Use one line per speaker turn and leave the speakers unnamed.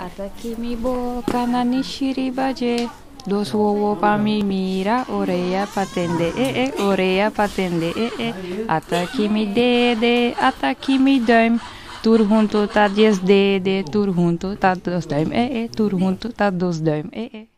Atakimi mi boca na nishiribaje. Dos wowo pa mi mira, oreia patende, e e, oreia patende, e e. eh. Mi dede, ata mi. Tur junto tá 10 dede, tur junto tá dos daim e e, tur junto tá dos daim e e.